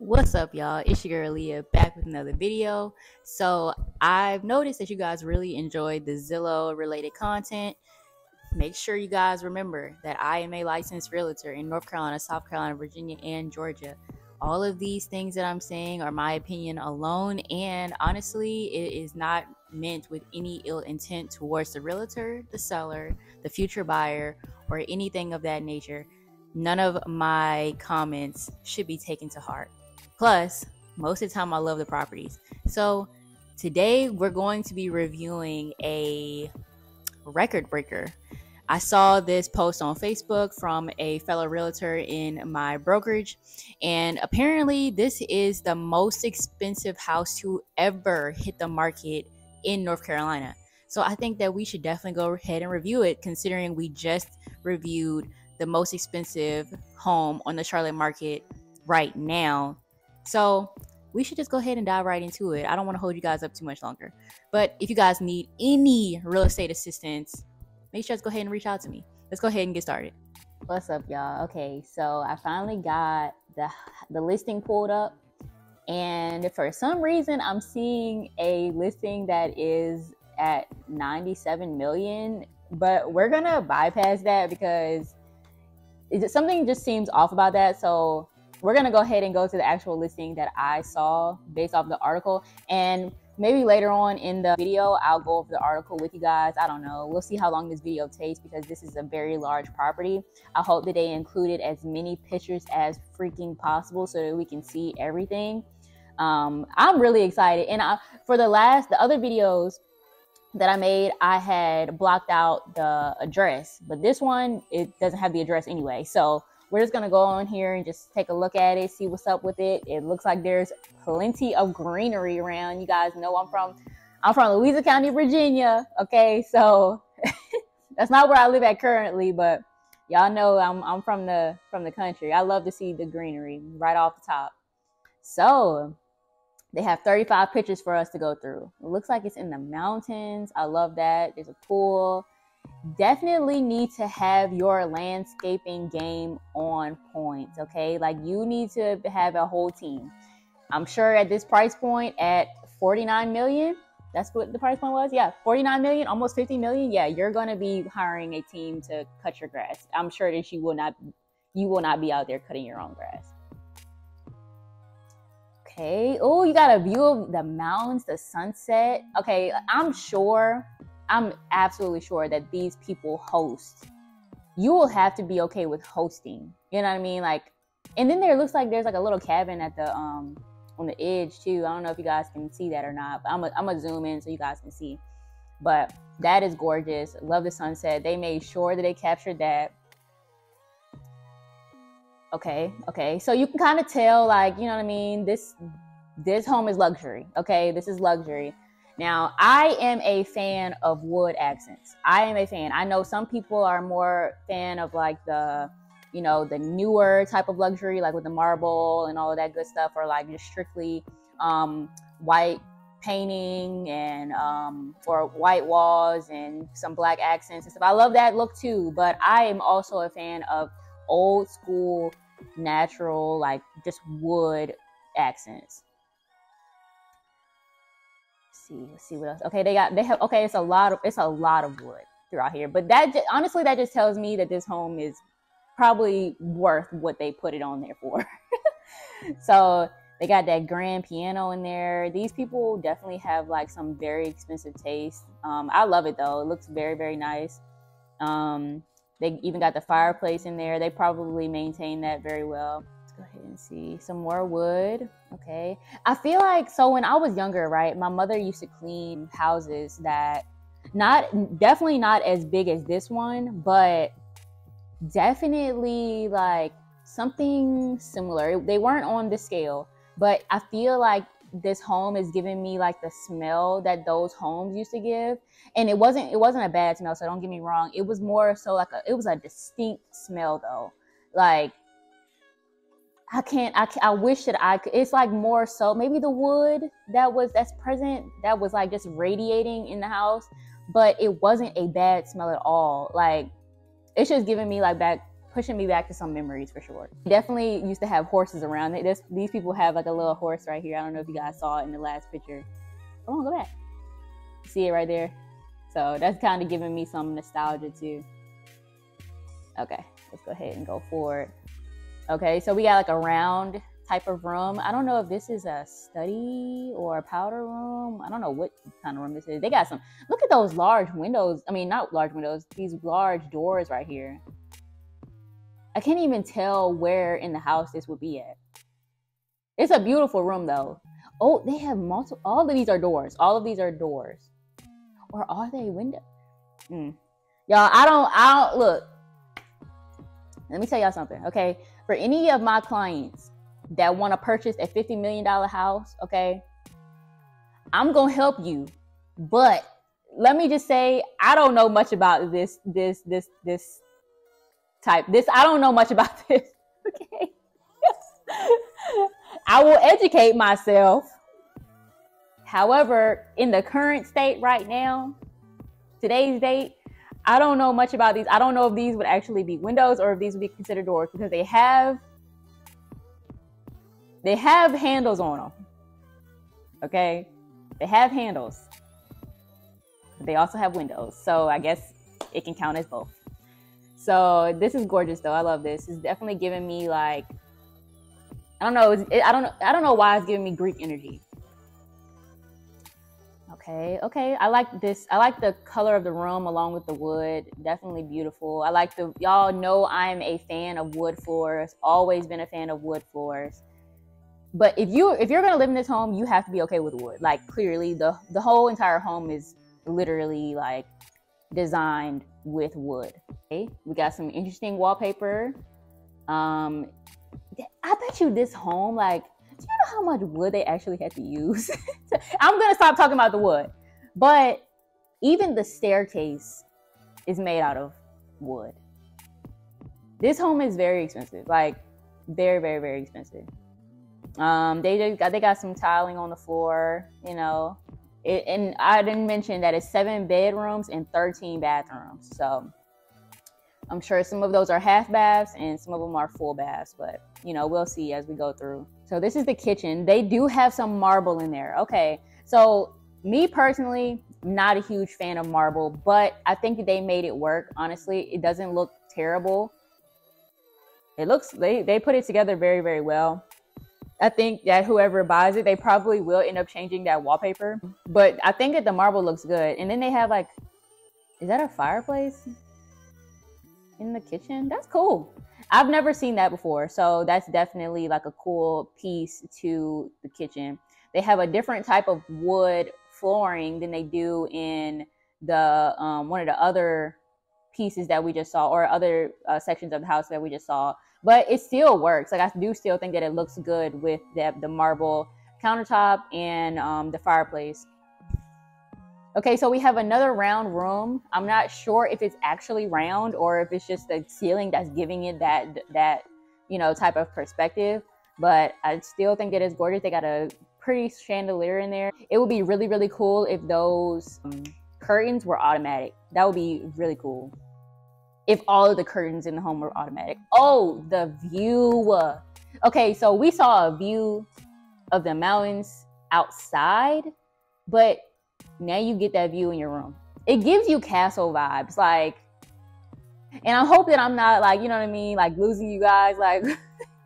What's up, y'all? It's your girl Leah back with another video. So, I've noticed that you guys really enjoyed the Zillow related content. Make sure you guys remember that I am a licensed realtor in North Carolina, South Carolina, Virginia, and Georgia. All of these things that I'm saying are my opinion alone, and honestly, it is not meant with any ill intent towards the realtor, the seller, the future buyer, or anything of that nature. None of my comments should be taken to heart. Plus, most of the time, I love the properties. So, today we're going to be reviewing a record breaker. I saw this post on Facebook from a fellow realtor in my brokerage, and apparently, this is the most expensive house to ever hit the market in North Carolina. So, I think that we should definitely go ahead and review it, considering we just reviewed the most expensive home on the Charlotte market right now so we should just go ahead and dive right into it. I don't want to hold you guys up too much longer. But if you guys need any real estate assistance, make sure to go ahead and reach out to me. Let's go ahead and get started. What's up, y'all? Okay, so I finally got the the listing pulled up, and for some reason, I'm seeing a listing that is at 97 million. But we're gonna bypass that because it, something just seems off about that. So we're going to go ahead and go to the actual listing that I saw based off the article. And maybe later on in the video, I'll go over the article with you guys. I don't know. We'll see how long this video takes because this is a very large property. I hope that they included as many pictures as freaking possible so that we can see everything. Um, I'm really excited. And I, for the last, the other videos, that I made, I had blocked out the address, but this one, it doesn't have the address anyway. So we're just gonna go on here and just take a look at it, see what's up with it. It looks like there's plenty of greenery around. You guys know I'm from I'm from Louisa County, Virginia. Okay, so that's not where I live at currently, but y'all know I'm I'm from the from the country. I love to see the greenery right off the top. So they have 35 pictures for us to go through. It looks like it's in the mountains. I love that. There's a pool definitely need to have your landscaping game on point. Okay, like you need to have a whole team. I'm sure at this price point, at 49 million, that's what the price point was. Yeah, 49 million, almost 50 million. Yeah, you're gonna be hiring a team to cut your grass. I'm sure that you will not, you will not be out there cutting your own grass. Okay. Oh, you got a view of the mountains, the sunset. Okay, I'm sure I'm absolutely sure that these people host. You will have to be okay with hosting. You know what I mean? Like, and then there looks like there's like a little cabin at the um on the edge too. I don't know if you guys can see that or not, but I'm a, I'm gonna zoom in so you guys can see. But that is gorgeous. Love the sunset. They made sure that they captured that. Okay, okay. So you can kind of tell, like, you know what I mean? This this home is luxury. Okay, this is luxury. Now, I am a fan of wood accents. I am a fan. I know some people are more fan of like the, you know, the newer type of luxury, like with the marble and all of that good stuff, or like just strictly um, white painting and um, white walls and some black accents and stuff. I love that look too, but I am also a fan of old school, natural, like just wood accents see, let's see what else. Okay, they got they have okay. It's a lot of it's a lot of wood throughout here, but that honestly that just tells me that this home is probably worth what they put it on there for. so they got that grand piano in there. These people definitely have like some very expensive taste. Um, I love it though. It looks very very nice. Um, they even got the fireplace in there. They probably maintain that very well go ahead and see some more wood. Okay. I feel like so when I was younger, right, my mother used to clean houses that not definitely not as big as this one, but definitely like something similar. They weren't on the scale, but I feel like this home is giving me like the smell that those homes used to give and it wasn't it wasn't a bad smell so don't get me wrong it was more so like a, it was a distinct smell though like I can't, I, I wish that I could, it's like more so maybe the wood that was, that's present, that was like just radiating in the house, but it wasn't a bad smell at all. Like it's just giving me like back pushing me back to some memories for sure. Definitely used to have horses around. It. This, these people have like a little horse right here. I don't know if you guys saw it in the last picture. Come on, go back. See it right there? So that's kind of giving me some nostalgia too. Okay, let's go ahead and go forward. Okay, so we got like a round type of room. I don't know if this is a study or a powder room. I don't know what kind of room this is. They got some, look at those large windows. I mean, not large windows, these large doors right here. I can't even tell where in the house this would be at. It's a beautiful room though. Oh, they have multiple, all of these are doors. All of these are doors. Or are they windows? Mm. Y'all, I don't, I don't, look. Let me tell y'all something, okay? For any of my clients that want to purchase a $50 million house, okay? I'm going to help you. But let me just say, I don't know much about this, this, this, this type. This, I don't know much about this, okay? I will educate myself. However, in the current state right now, today's date, I don't know much about these. I don't know if these would actually be windows or if these would be considered doors because they have they have handles on them. Okay? They have handles. They also have windows. So I guess it can count as both. So this is gorgeous though. I love this. It's definitely giving me like I don't know. It, I don't know. I don't know why it's giving me Greek energy. Okay, okay. I like this. I like the color of the room along with the wood. Definitely beautiful. I like the y'all know I'm a fan of wood floors. Always been a fan of wood floors. But if you if you're gonna live in this home, you have to be okay with wood. Like clearly the the whole entire home is literally like designed with wood. Okay, we got some interesting wallpaper. Um I bet you this home like how much wood they actually had to use? I'm gonna stop talking about the wood, but even the staircase is made out of wood. This home is very expensive, like very, very, very expensive. Um, they got they got some tiling on the floor, you know, it, and I didn't mention that it's seven bedrooms and 13 bathrooms. So I'm sure some of those are half baths and some of them are full baths, but you know, we'll see as we go through. So this is the kitchen. They do have some marble in there. Okay. So me personally, not a huge fan of marble, but I think they made it work. Honestly, it doesn't look terrible. It looks they they put it together very very well. I think that whoever buys it, they probably will end up changing that wallpaper. But I think that the marble looks good. And then they have like, is that a fireplace in the kitchen? That's cool. I've never seen that before. So that's definitely like a cool piece to the kitchen. They have a different type of wood flooring than they do in the um, one of the other pieces that we just saw or other uh, sections of the house that we just saw. But it still works. Like I do still think that it looks good with the, the marble countertop and um, the fireplace. Okay, so we have another round room. I'm not sure if it's actually round or if it's just the ceiling that's giving it that that you know type of perspective. But I still think it's gorgeous. They got a pretty chandelier in there. It would be really really cool if those um, curtains were automatic. That would be really cool. If all of the curtains in the home were automatic. Oh, the view. Okay, so we saw a view of the mountains outside, but now you get that view in your room. It gives you castle vibes, like, and I hope that I'm not like, you know what I mean, like losing you guys, like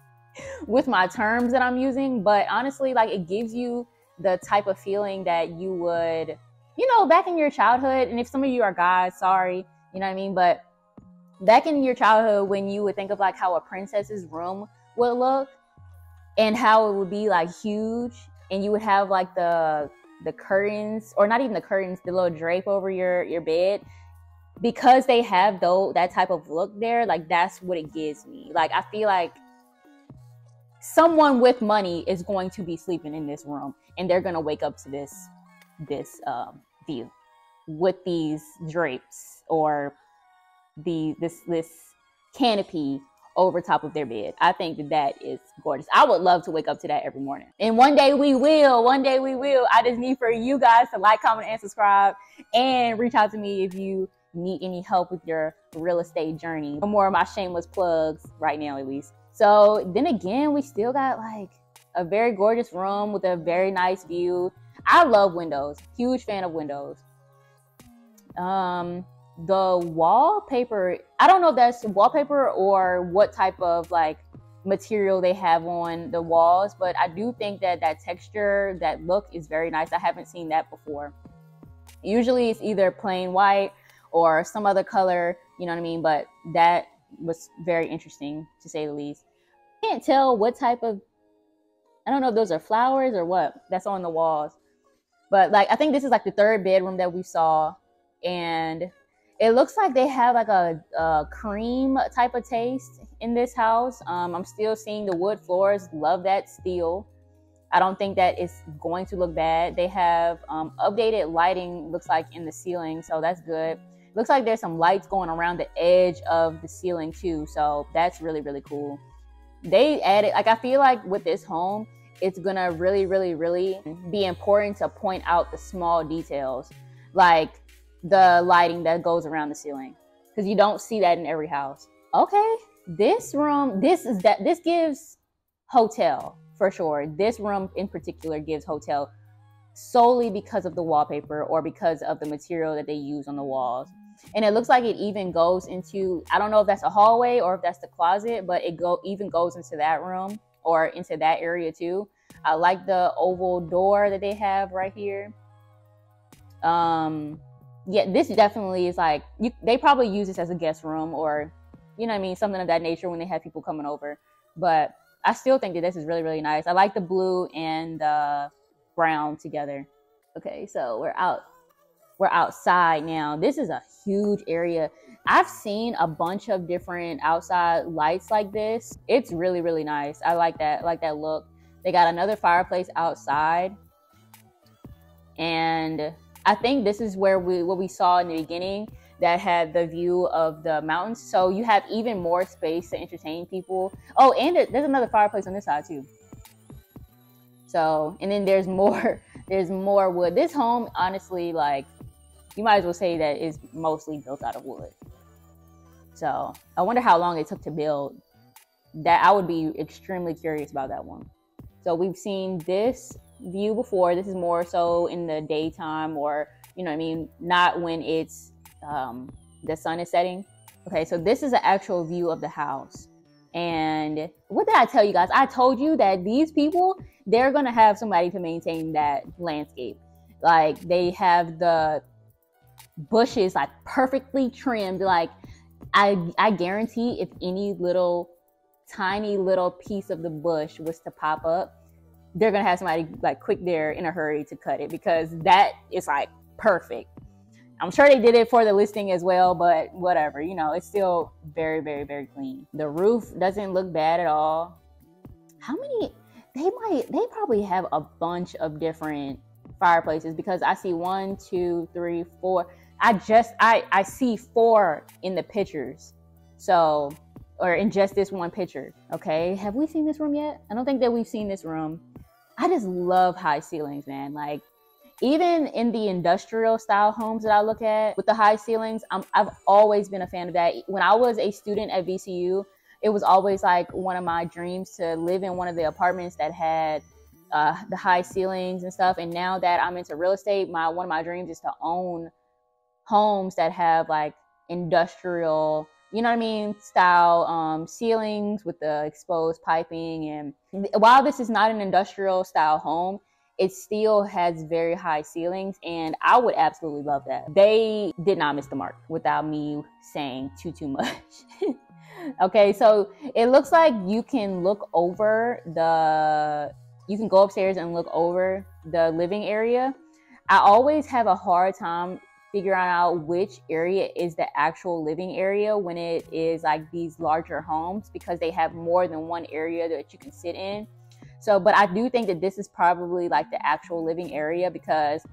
with my terms that I'm using. But honestly, like it gives you the type of feeling that you would, you know, back in your childhood. And if some of you are guys, sorry, you know what I mean, but back in your childhood when you would think of like how a princess's room would look and how it would be like huge and you would have like the the curtains or not even the curtains the little drape over your your bed because they have though that type of look there like that's what it gives me. Like i feel like someone with money is going to be sleeping in this room and they're going to wake up to this this um, view with these drapes or the this this canopy over top of their bed. I think that that is gorgeous. I would love to wake up to that every morning. And one day we will. One day we will. I just need for you guys to like, comment, and subscribe, and reach out to me if you need any help with your real estate journey. More of my shameless plugs right now, at least. So then again, we still got like a very gorgeous room with a very nice view. I love windows. Huge fan of windows. Um, the wallpaper, I don't know if that's wallpaper or what type of like material they have on the walls, but I do think that that texture, that look is very nice. I haven't seen that before. Usually it's either plain white or some other color, you know what I mean? But that was very interesting to say the least. Can't tell what type of I don't know if those are flowers or what that's on the walls. But like I think this is like the third bedroom that we saw and it looks like they have like a, a cream type of taste in this house. Um, I'm still seeing the wood floors. Love that steel. I don't think that it's going to look bad. They have um, updated lighting, looks like in the ceiling, so that's good. Looks like there's some lights going around the edge of the ceiling too, so that's really really cool. They added like I feel like with this home, it's gonna really really really be important to point out the small details, like the lighting that goes around the ceiling because you don't see that in every house. Okay, this room, this is that this gives hotel for sure. This room in particular gives hotel solely because of the wallpaper or because of the material that they use on the walls. And it looks like it even goes into I don't know if that's a hallway or if that's the closet, but it go even goes into that room or into that area too. I like the oval door that they have right here. Um yeah, this definitely is like you, they probably use this as a guest room or you know what I mean, something of that nature when they have people coming over. But I still think that this is really, really nice. I like the blue and the brown together. Okay, so we're out we're outside now. This is a huge area. I've seen a bunch of different outside lights like this. It's really, really nice. I like that. I like that look. They got another fireplace outside. And I think this is where we what we saw in the beginning that had the view of the mountains. So you have even more space to entertain people. Oh, and there's another fireplace on this side too. So, and then there's more there's more wood. This home honestly like you might as well say that is mostly built out of wood. So, I wonder how long it took to build. That I would be extremely curious about that one. So, we've seen this view before. This is more so in the daytime or, you know I mean, not when it's um, the sun is setting. Okay, so this is an actual view of the house. And what did I tell you guys? I told you that these people, they're to have somebody to maintain that landscape. Like they have the bushes like perfectly trimmed. Like I, I guarantee if any little tiny little piece of the bush was to pop up, they're gonna have somebody like quick there in a hurry to cut it because that is like perfect. I'm sure they did it for the listing as well, but whatever, you know, it's still very, very, very clean. The roof doesn't look bad at all. How many? They might, they probably have a bunch of different fireplaces because I see one, two, three, four. I just, I, I see four in the pictures. So, or in just this one picture. Okay. Have we seen this room yet? I don't think that we've seen this room. I just love high ceilings, man. Like, even in the industrial style homes that I look at with the high ceilings, i I've always been a fan of that. When I was a student at VCU, it was always like one of my dreams to live in one of the apartments that had uh, the high ceilings and stuff. And now that I'm into real estate, my one of my dreams is to own homes that have like industrial, you know what I mean, style um, ceilings with the exposed piping. And while this is not an industrial style home, it still has very high ceilings and i would absolutely love that they did not miss the mark without me saying too too much okay so it looks like you can look over the you can go upstairs and look over the living area i always have a hard time figuring out which area is the actual living area when it is like these larger homes because they have more than one area that you can sit in so, but I do think that this is probably like the actual living area because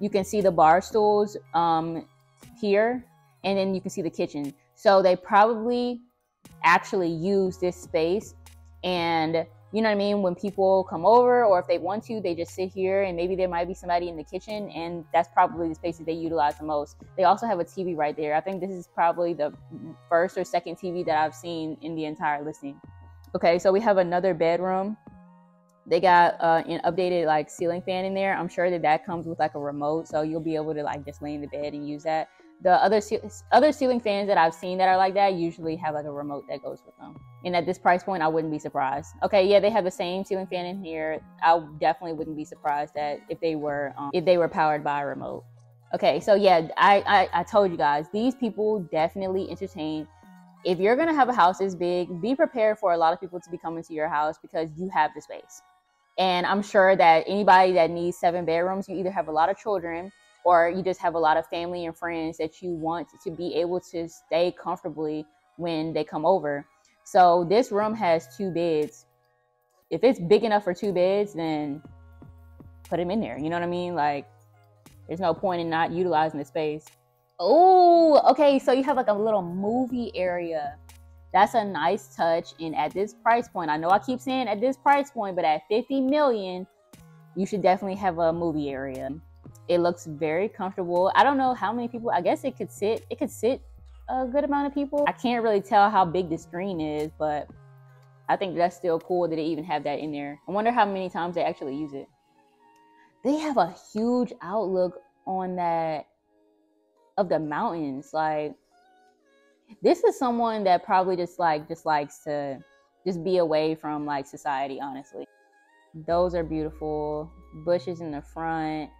you can see the bar stools um, here and then you can see the kitchen. So they probably actually use this space and you know what I mean? When people come over or if they want to, they just sit here and maybe there might be somebody in the kitchen and that's probably the space that they utilize the most. They also have a TV right there. I think this is probably the first or second TV that I've seen in the entire listing. Okay, so we have another bedroom. They got uh, an updated like ceiling fan in there. I'm sure that that comes with like a remote, so you'll be able to like just lay in the bed and use that the other other ceiling fans that I've seen that are like that usually have like a remote that goes with them. And at this price point, I wouldn't be surprised. Okay, yeah, they have the same ceiling fan in here. I definitely wouldn't be surprised that if they were um, if they were powered by a remote. Okay, so yeah, I, I I told you guys these people definitely entertain. If you're gonna have a house this big, be prepared for a lot of people to be coming to your house because you have the space. And I'm sure that anybody that needs seven bedrooms, you either have a lot of children or you just have a lot of family and friends that you want to be able to stay comfortably when they come over. So this room has two beds. If it's big enough for two beds, then put them in there. You know what I mean? Like, there's no point in not utilizing the space. Oh, okay. So you have like a little movie area. That's a nice touch. And at this price point, I know I keep saying at this price point, but at 50 million, you should definitely have a movie area. It looks very comfortable. I don't know how many people. I guess it could sit. It could sit a good amount of people. I can't really tell how big the screen is, but I think that's still cool that they even have that in there. I wonder how many times they actually use it. They have a huge outlook on that of the mountains. Like this is someone that probably just like just likes to just be away from like society, honestly. Those are beautiful. Bushes in the front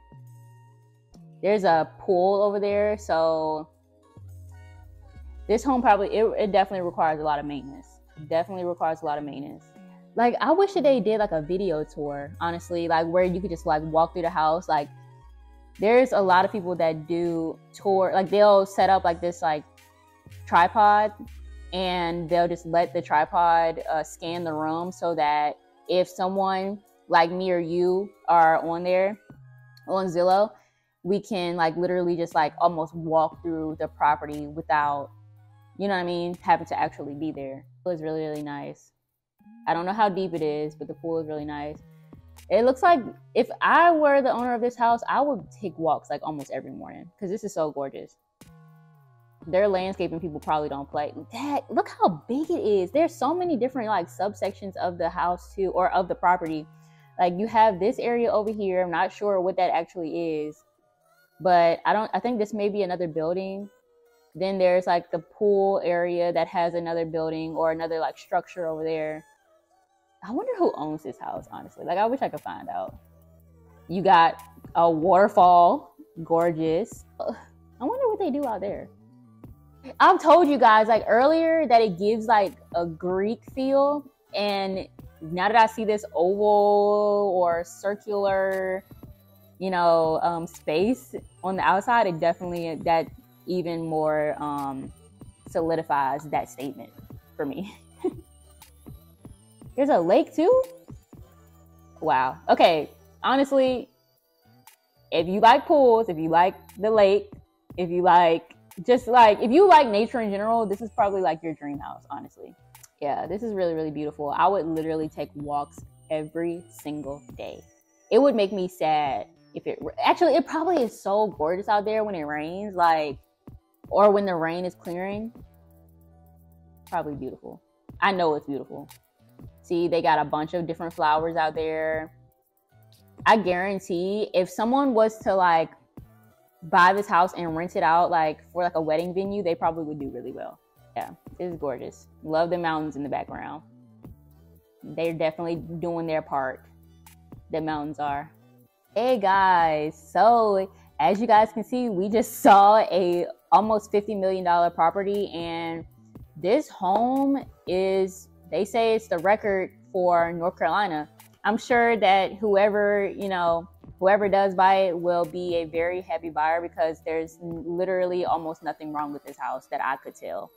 there's a pool over there so this home probably it, it definitely requires a lot of maintenance. Definitely requires a lot of maintenance. Like i wish that they did like a video tour honestly like where you could just like walk through the house like there's a lot of people that do tour like they'll set up like this like tripod and they'll just let the tripod uh, scan the room so that if someone like me or you are on there on zillow we can like literally just like almost walk through the property without, you know what I mean, having to actually be there. It was really, really nice. I don't know how deep it is, but the pool is really nice. It looks like if I were the owner of this house, I would take walks like almost every morning because this is so gorgeous. Their landscaping people probably don't play. That look how big it is. There's so many different like subsections of the house too, or of the property. Like you have this area over here. I'm not sure what that actually is but I don't I think this may be another building. Then there's like the pool area that has another building or another like structure over there. I wonder who owns this house, honestly. Like I wish I could find out. You got a waterfall, gorgeous. I wonder what they do out there. I've told you guys like earlier that it gives like a Greek feel and now that I see this oval or circular you know, um, space on the outside, it definitely that even more um, solidifies that statement for me. There's a lake too. Wow. Okay. Honestly, if you like pools, if you like the lake, if you like just like if you like nature in general, this is probably like your dream house, honestly. Yeah, this is really really beautiful. I would literally take walks every single day. It would make me sad if it actually it probably is so gorgeous out there when it rains like or when the rain is clearing. Probably beautiful. I know it's beautiful. See they got a bunch of different flowers out there. I guarantee if someone was to like buy this house and rent it out like for like a wedding venue they probably would do really well. Yeah it's gorgeous. Love the mountains in the background. They're definitely doing their part. The mountains are Hey guys, so as you guys can see, we just saw a almost $50 million property and this home is, they say it's the record for North Carolina. I'm sure that whoever, you know, whoever does buy it will be a very happy buyer because there's literally almost nothing wrong with this house that I could tell.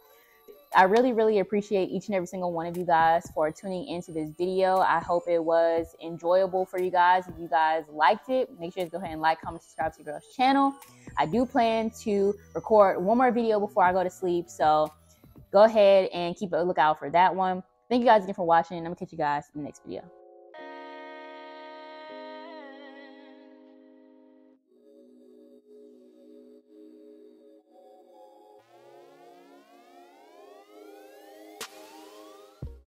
I really, really appreciate each and every single one of you guys for tuning into this video. I hope it was enjoyable for you guys. If you guys liked it, make sure to go ahead and like, comment, subscribe to your girl's channel. I do plan to record one more video before I go to sleep. So go ahead and keep a lookout for that one. Thank you guys again for watching. I'm gonna catch you guys in the next video.